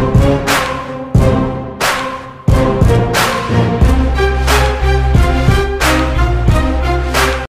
We'll